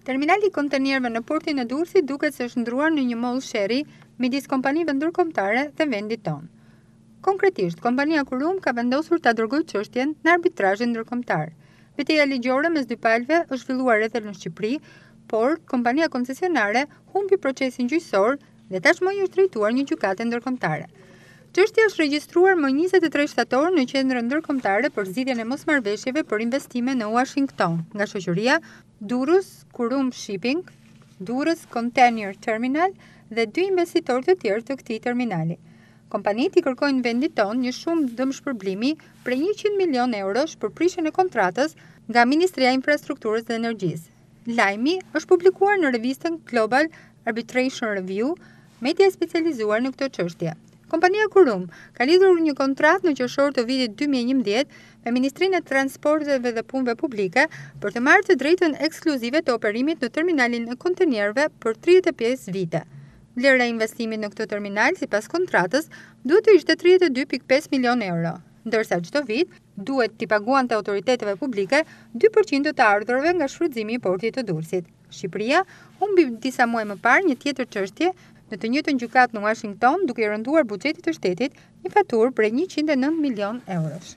Terminali i kontenierëve në portin e Durrësit duket se është shndërruar në një mollë sherri midis kompanive ndërkombëtare dhe vendit tonë. Konkretisht, kompania Kurum ka vendosur ta dërgojë çështjen në arbitrazhin ndërkombëtar. Beteja ligjore mes dy palëve është zhvilluar edhe në Shqipëri, por kompania koncesionare humbi procesin gjyqësor dhe tashmë i është drejtuar një gjykate ndërkombëtare. Çështja është regjistruar më 23 shtator në Qendrën Ndërkombëtare për Zgjidhjen e Mosmarrëveshjeve për Investime në Uashington nga shoqëria Durrës Kurum Shipping, Durrës Container Terminal dhe dy investitorë të tjerë të këtij terminali. Kompanitë i kërkojnë vendit tonë një shumë dëmshpërblimi prej njëqind milionë eurosh për prishjen e kontratës nga Ministria e Infrastrukturës dhe Energjisë. Lajmi është publikuar në revistën Global Arbitration Review, media e specializuar në këto çështje. Kompania Kurum ka lidhur një kontratë në qershor të vitit 2011 me Ministrinë e Transporteve dhe Punëve Publike për të marrë të drejtën ekskluzive të operimit në terminalin e kontenierëve për 35 vite. Vlera e investimit në këtë terminal, sipas kontratës, duhet të ishte 32.5 milionë euro, ndërsa çdo vit duhet t'i paguante autoriteteve publike dy për qind të të ardhurave nga shfrytëzimi i portit të Durrësit. Shqipëria humbi disa muaj më parë një tjetër çështje në të njëjtën gjykatë në Uashington duke i rënduar buxhetit të shtetit një faturë prej njëqind e nëntë milionë eurosh.